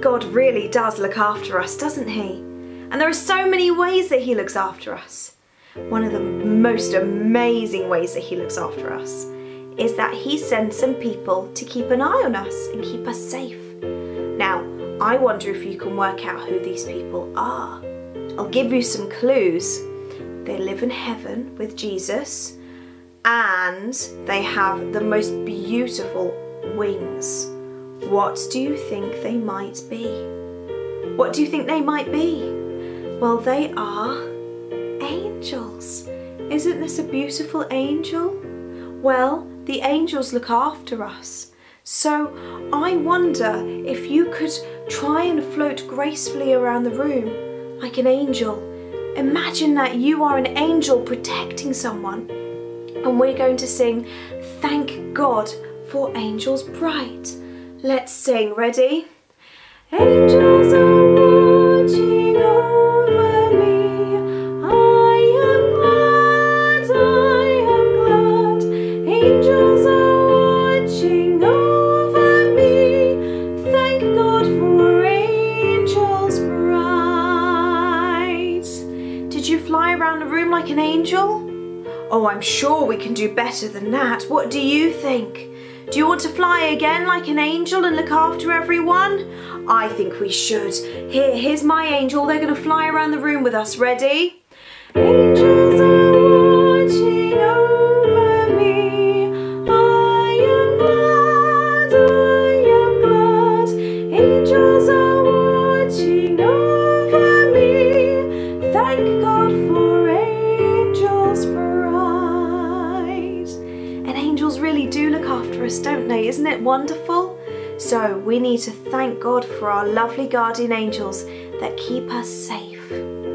God really does look after us, doesn't He? And there are so many ways that He looks after us. One of the most amazing ways that He looks after us is that He sends some people to keep an eye on us and keep us safe. Now, I wonder if you can work out who these people are. I'll give you some clues. They live in heaven with Jesus and they have the most beautiful wings. What do you think they might be? What do you think they might be? Well, they are angels. Isn't this a beautiful angel? Well, the angels look after us. So I wonder if you could try and float gracefully around the room like an angel. Imagine that you are an angel protecting someone. And we're going to sing Thank God for Angels Bright. Let's sing. Ready? Angels are watching over me. I am glad, I am glad. Angels are watching over me. Thank God for angels bright. Did you fly around the room like an angel? Oh, I'm sure we can do better than that. What do you think? Do you want to fly again like an angel and look after everyone? I think we should. Here, here's my angel. They're going to fly around the room with us. Ready? Angels are watching over me. I am glad, I am glad. Angels are do look after us, don't they? Isn't it wonderful? So we need to thank God for our lovely guardian angels that keep us safe.